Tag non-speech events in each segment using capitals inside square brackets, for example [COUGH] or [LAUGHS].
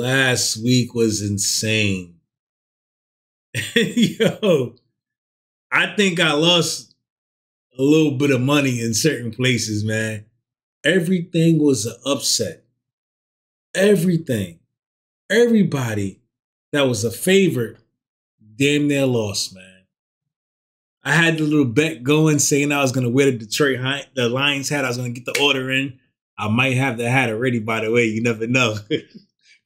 Last week was insane. [LAUGHS] Yo, I think I lost a little bit of money in certain places, man. Everything was an upset. Everything. Everybody that was a favorite damn near lost, man. I had the little bet going saying I was going to wear the Detroit the Lions hat. I was going to get the order in. I might have the hat already, by the way. You never know. [LAUGHS]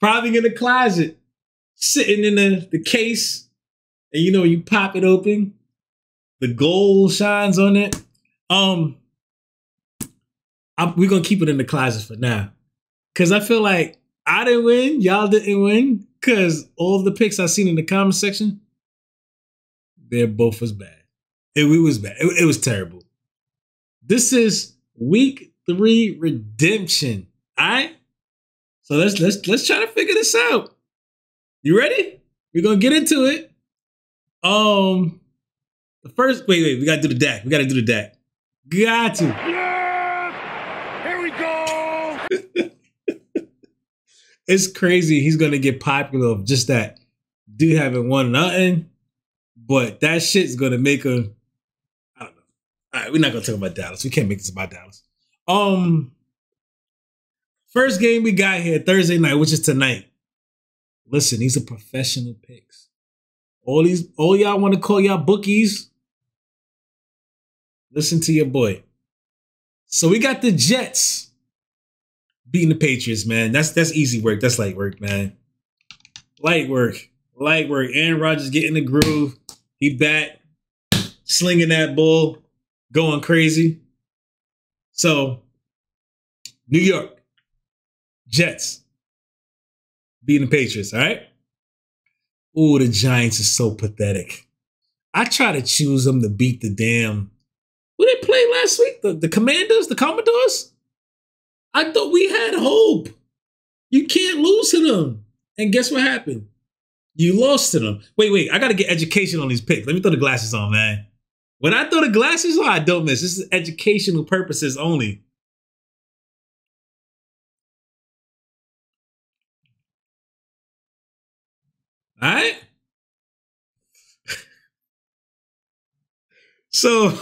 Probably in the closet, sitting in the, the case. And you know, you pop it open, the gold shines on it. Um, I'm, we're gonna keep it in the closet for now, cause I feel like I didn't win, y'all didn't win, cause all the picks I seen in the comment section, they're both as bad. It, it was bad. It, it was terrible. This is week three redemption. All right. So let's let's let's try to figure this out. You ready? We're gonna get into it. Um, the first wait wait we gotta do the deck. We gotta do the deck. Got to. Yeah! Here we go. [LAUGHS] it's crazy. He's gonna get popular of just that dude haven't won nothing, but that shit's gonna make him. I don't know. All right, we're not gonna talk about Dallas. We can't make this about Dallas. Um, first game we got here Thursday night, which is tonight. Listen, these are professional picks. All these, all y'all want to call y'all bookies. Listen to your boy. So we got the Jets beating the Patriots, man. That's that's easy work. That's light work, man. Light work, light work. Aaron Rodgers getting the groove. He back, slinging that ball, going crazy. So, New York, Jets, beating the Patriots, all right? Ooh, the Giants are so pathetic. I try to choose them to beat the damn. Who they play last week? The, the Commanders, the Commodores? I thought we had hope. You can't lose to them. And guess what happened? You lost to them. Wait, wait, I gotta get education on these picks. Let me throw the glasses on, man. When I throw the glasses on, I don't miss. This is educational purposes only. Right. [LAUGHS] so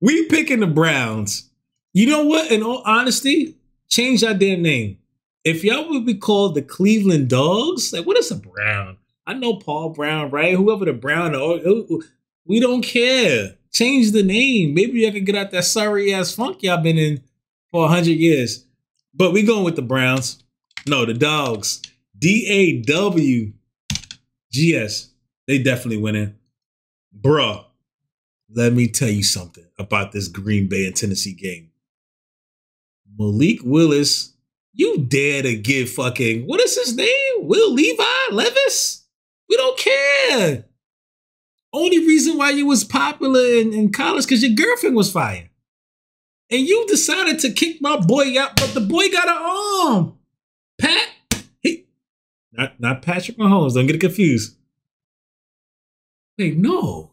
we picking the Browns. You know what? In all honesty, change that damn name. If y'all would be called the Cleveland Dogs, like what is a Brown? I know Paul Brown, right? Whoever the Brown, or we don't care. Change the name. Maybe I can get out that sorry ass funk y'all been in for hundred years. But we going with the Browns. No, the Dogs. D A W G S. They definitely winning. Bruh, let me tell you something about this Green Bay and Tennessee game. Malik Willis, you dare to give fucking, what is his name? Will Levi Levis? We don't care. Only reason why you was popular in, in college because your girlfriend was fired. And you decided to kick my boy out, but the boy got an arm. Pat, not, not Patrick Mahomes, don't get confused. Wait, no.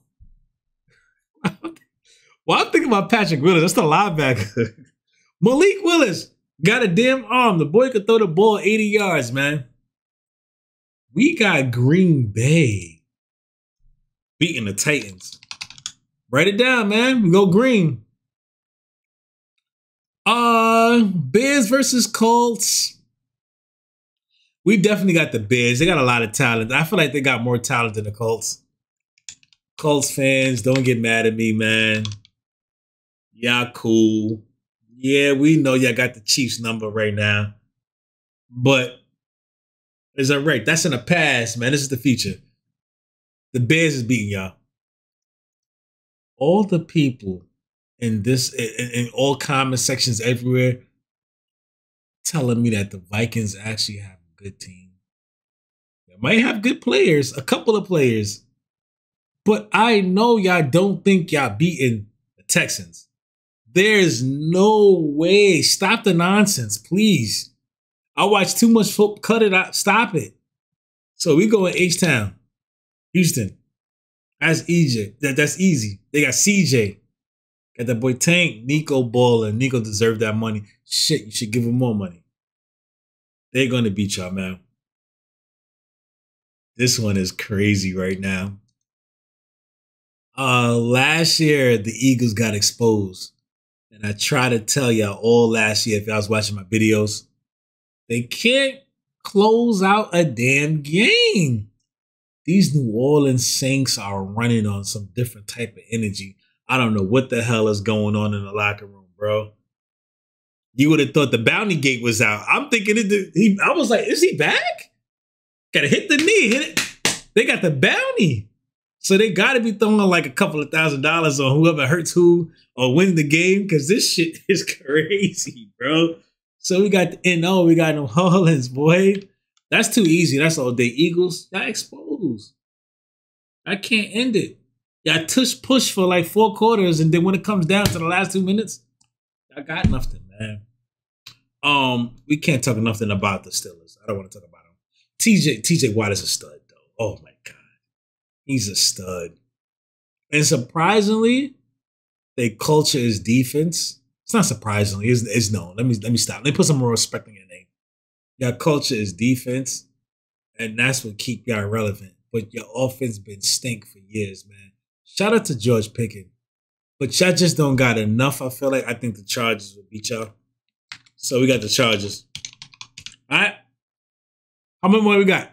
[LAUGHS] well, I'm thinking about Patrick Willis. That's the linebacker. [LAUGHS] Malik Willis got a damn arm. The boy could throw the ball 80 yards, man. We got Green Bay beating the Titans. Write it down, man. We go green. Uh Bears versus Colts. We definitely got the Bears. They got a lot of talent. I feel like they got more talent than the Colts. Colts fans, don't get mad at me, man. Y'all cool. Yeah, we know y'all got the Chiefs number right now. But is that right? That's in the past, man. This is the future. The Bears is beating y'all. All the people in this in, in all comment sections everywhere telling me that the Vikings actually have good team. They might have good players, a couple of players. But I know y'all don't think y'all beating the Texans. There's no way. Stop the nonsense, please. I watch too much football. Cut it out. Stop it. So we go in H Town, Houston. That's EJ. That, that's easy. They got CJ. Got that boy Tank, Nico Baller. Nico deserved that money. Shit, you should give him more money. They're gonna beat y'all, man. This one is crazy right now. Uh last year the Eagles got exposed. And I try to tell y'all all last year if y'all was watching my videos, they can't close out a damn game. These New Orleans Saints are running on some different type of energy. I don't know what the hell is going on in the locker room, bro. You would have thought the bounty gate was out. I'm thinking it. He, I was like, is he back? Got to hit the knee. Hit it. They got the bounty, so they got to be throwing like a couple of thousand dollars on whoever hurts who or wins the game because this shit [LAUGHS] is crazy, bro. So we got the NO, we got [LAUGHS] New Orleans, boy. That's too easy. That's all day. Eagles, y'all exposed. I can't end it. Y'all tush push for like four quarters, and then when it comes down to the last two minutes, I got nothing, man. Um, we can't talk nothing about the Steelers. I don't want to talk about them. TJ TJ Watt is a stud, though. Oh my god, he's a stud. And surprisingly, their culture is defense. It's not surprisingly, it's, it's known. Let me let me stop. Let me put some more respect in your name. Your culture is defense, and that's what keep y'all relevant. But your offense been stink for years, man. Shout out to George Pickens. But y'all just don't got enough. I feel like I think the Chargers will beat y'all. So we got the Chargers. All right. How many more we got?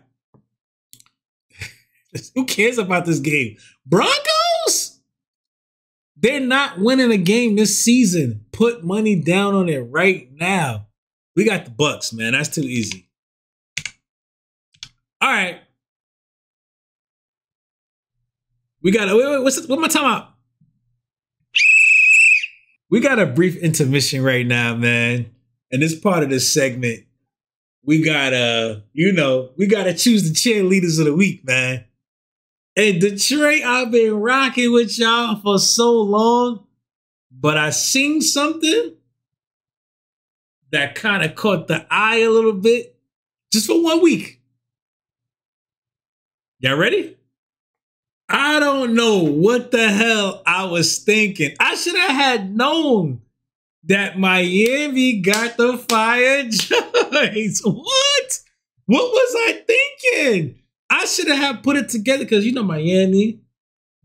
[LAUGHS] Who cares about this game? Broncos? They're not winning a game this season. Put money down on it right now. We got the Bucks, man. That's too easy. All right. We got wait, wait, what's what my time out? We got a brief intermission right now, man. And this part of this segment, we gotta, you know, we gotta choose the cheerleaders of the week, man. And Detroit, I've been rocking with y'all for so long, but I seen something that kind of caught the eye a little bit just for one week. Y'all ready? I don't know what the hell I was thinking. I should have had known that Miami got the fire [LAUGHS] joints. What? What was I thinking? I should have put it together because you know Miami,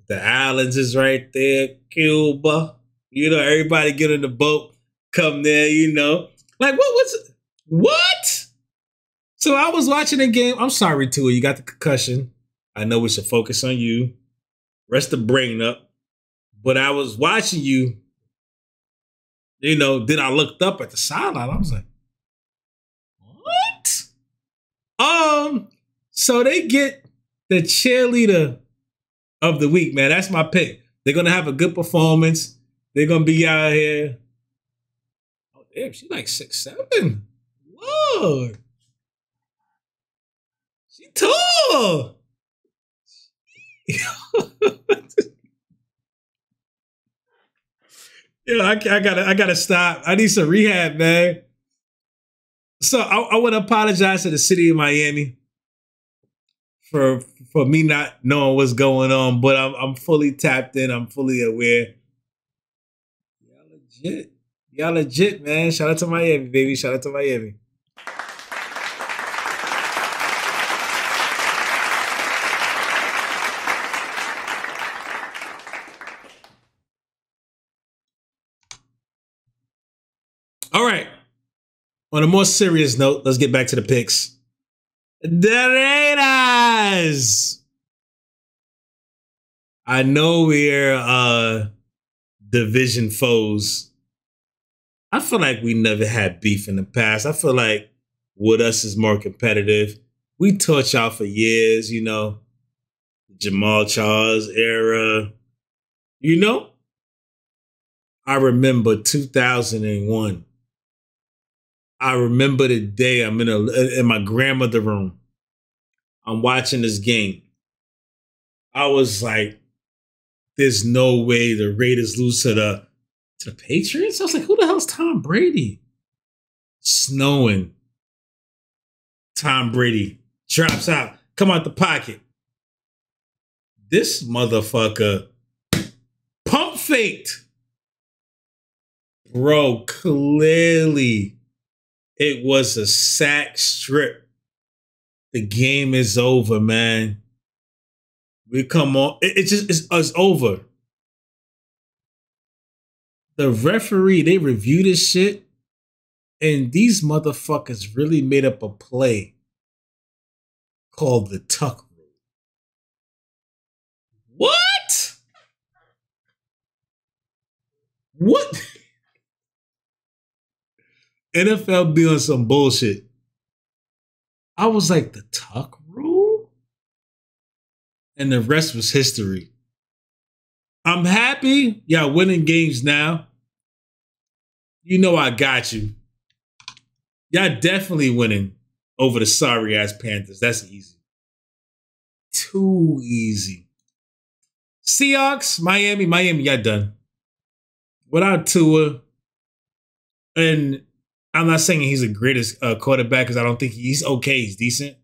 the islands is right there, Cuba. You know, everybody get in the boat, come there, you know. Like what was? What? So I was watching the game. I'm sorry, Tua, you got the concussion. I know we should focus on you. Rest the brain up. But I was watching you. You know, then I looked up at the sideline. I was like, what? Um, so they get the cheerleader of the week, man. That's my pick. They're gonna have a good performance. They're gonna be out here. Oh, damn, she's like six seven. Lord. She tall. [LAUGHS] Yo, I, I, gotta, I gotta stop. I need some rehab, man. So I, I want to apologize to the city of Miami for for me not knowing what's going on, but I'm I'm fully tapped in. I'm fully aware. Y'all legit, y'all legit, man. Shout out to Miami, baby. Shout out to Miami. All right. On a more serious note, let's get back to the picks. The Raiders. I know we're uh division foes. I feel like we never had beef in the past. I feel like with us is more competitive. We taught y'all for years, you know, Jamaal Charles era. You know, I remember 2001. I remember the day I'm in a in my grandmother room. I'm watching this game. I was like, "There's no way the Raiders lose to the to the Patriots." I was like, "Who the hell's Tom Brady?" Snowing. Tom Brady drops out, come out the pocket. This motherfucker pump faked Bro, clearly it was a sack strip. The game is over, man. We come on. It, it just it's, it's over. The referee, they review this shit, and these motherfuckers really made up a play called the tuck rule. What? What? NFL on some bullshit. I was like, the tuck rule? And the rest was history. I'm happy y'all winning games now. You know I got you. Y'all definitely winning over the sorry ass Panthers. That's easy. Too easy. Seahawks, Miami, Miami, y'all done. Without Tua, and I'm not saying he's the greatest uh, quarterback because I don't think he's okay. He's decent,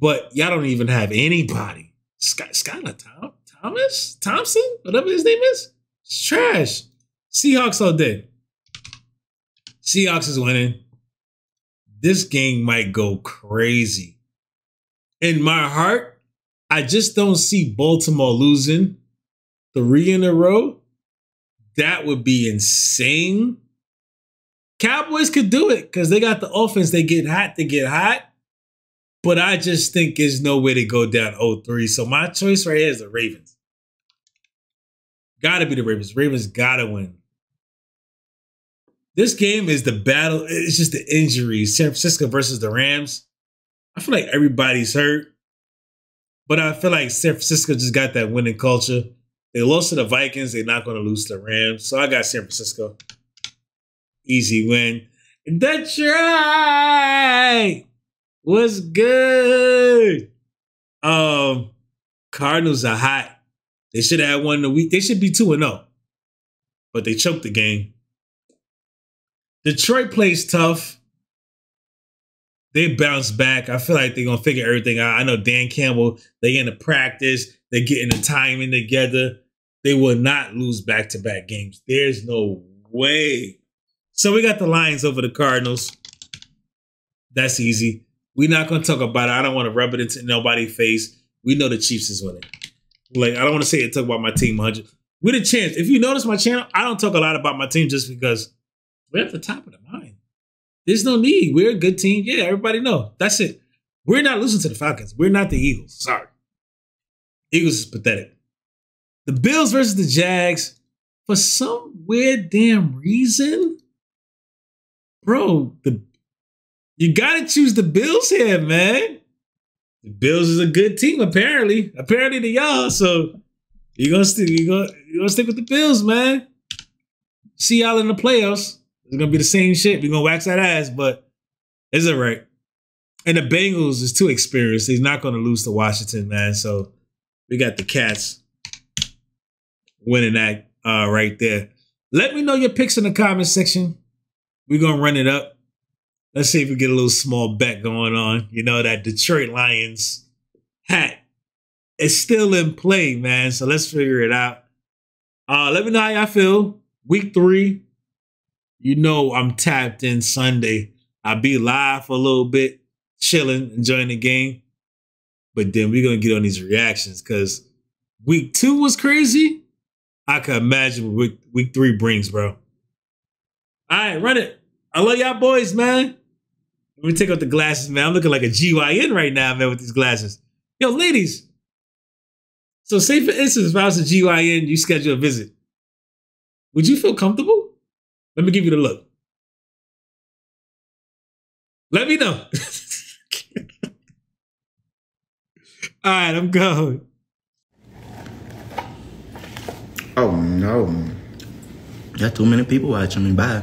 but y'all don't even have anybody. Sky, Skylar Tom, Thomas Thompson, whatever his name is, it's trash. Seahawks all day. Seahawks is winning. This game might go crazy. In my heart, I just don't see Baltimore losing three in a row. That would be insane. Cowboys could do it because they got the offense. They get hot, they get hot. But I just think there's no way to go down 0-3. So my choice right here is the Ravens. Gotta be the Ravens. Ravens gotta win. This game is the battle. It's just the injuries. San Francisco versus the Rams. I feel like everybody's hurt. But I feel like San Francisco just got that winning culture. They lost to the Vikings. They're not going to lose to the Rams. So I got San Francisco. Easy win. Detroit was good. Um, Cardinals are hot. They should have in the week. They should be 2 and 0. But they choked the game. Detroit plays tough. They bounce back. I feel like they're gonna figure everything out. I know Dan Campbell, they get into practice, they're getting the timing together. They will not lose back-to-back games. There's no way. So we got the Lions over the Cardinals. That's easy. We're not gonna talk about it. I don't want to rub it into nobody's face. We know the Chiefs is winning. Like I don't want to say it talk about my team 100. With a chance. If you notice my channel, I don't talk a lot about my team just because we're at the top of the mind. There's no need. We're a good team. Yeah, everybody know. That's it. We're not losing to the Falcons. We're not the Eagles. Sorry. Eagles is pathetic. The Bills versus the Jags, for some weird damn reason, bro, the you gotta choose the Bills here, man. The Bills is a good team, apparently. Apparently to y'all. So you're gonna stick you gonna you gonna stick with the Bills, man. See y'all in the playoffs. It's gonna be the same shit. We're gonna wax that ass, but it's all right. And the Bengals is too experienced. He's not gonna lose to Washington, man. So we got the Cats winning that uh, right there. Let me know your picks in the comment section. We're gonna run it up. Let's see if we get a little small bet going on. You know that Detroit Lions hat is still in play, man. So let's figure it out. Uh, let me know how y'all feel. Week three, you know I'm tapped in Sunday. I'll be live for a little bit, chilling, enjoying the game. But then we're gonna get on these reactions because week two was crazy. I can imagine what week, week three brings, bro. All right, run it. I love y'all boys, man. Let me take off the glasses, man. I'm looking like a GYN right now, man, with these glasses. Yo, ladies. So say for instance, if I was a GYN, you schedule a visit. Would you feel comfortable? Let me give you the look. Let me know. [LAUGHS] All right, I'm going. Oh no. Got too many people watching me. Bye.